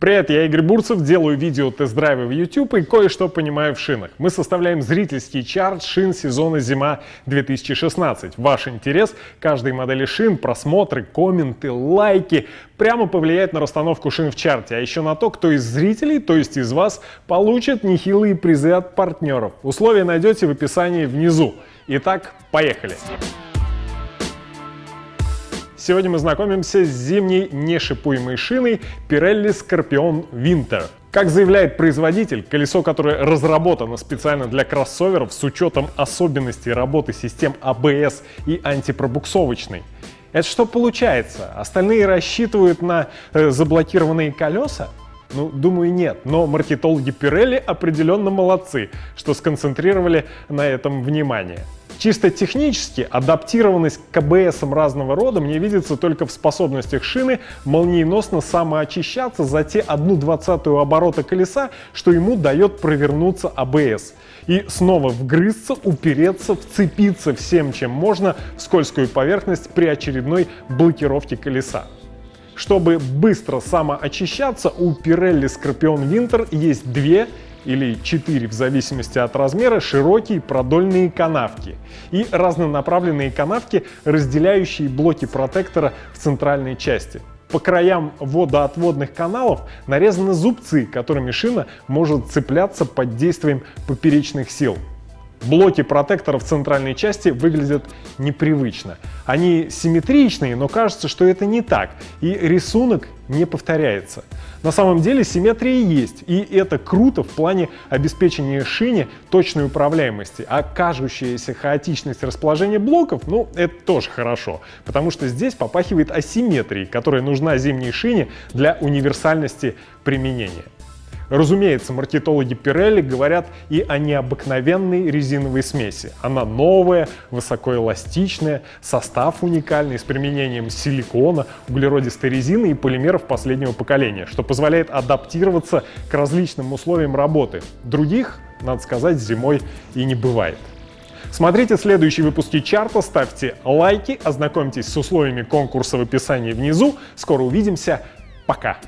Привет, я Игорь Бурцев, делаю видео тест-драйвы в YouTube и кое-что понимаю в шинах. Мы составляем зрительский чарт шин сезона зима 2016. Ваш интерес каждой модели шин, просмотры, комменты, лайки прямо повлияет на расстановку шин в чарте, а еще на то, кто из зрителей, то есть из вас, получит нехилые призы от партнеров. Условия найдете в описании внизу. Итак, поехали! Сегодня мы знакомимся с зимней нешипуемой шиной Pirelli Scorpion Winter. Как заявляет производитель, колесо, которое разработано специально для кроссоверов с учетом особенностей работы систем ABS а и антипробуксовочной. Это что получается? Остальные рассчитывают на э, заблокированные колеса? Ну, думаю, нет. Но маркетологи Pirelli определенно молодцы, что сконцентрировали на этом внимание. Чисто технически адаптированность к КБС разного рода мне видится только в способностях шины молниеносно самоочищаться за те 1 двадцатую оборота колеса, что ему дает провернуться АБС. И снова вгрызться, упереться, вцепиться всем, чем можно в скользкую поверхность при очередной блокировке колеса. Чтобы быстро самоочищаться, у Pirelli Scorpion Winter есть две или 4 в зависимости от размера широкие продольные канавки и разнонаправленные канавки, разделяющие блоки протектора в центральной части. По краям водоотводных каналов нарезаны зубцы, которыми шина может цепляться под действием поперечных сил. Блоки протектора в центральной части выглядят непривычно. Они симметричные, но кажется, что это не так, и рисунок не повторяется. На самом деле симметрия есть, и это круто в плане обеспечения шине точной управляемости, а кажущаяся хаотичность расположения блоков, ну, это тоже хорошо, потому что здесь попахивает асимметрией, которая нужна зимней шине для универсальности применения. Разумеется, маркетологи Pirelli говорят и о необыкновенной резиновой смеси. Она новая, высокоэластичная, состав уникальный с применением силикона, углеродистой резины и полимеров последнего поколения, что позволяет адаптироваться к различным условиям работы. Других, надо сказать, зимой и не бывает. Смотрите следующие выпуски чарта, ставьте лайки, ознакомьтесь с условиями конкурса в описании внизу. Скоро увидимся. Пока!